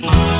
Bye.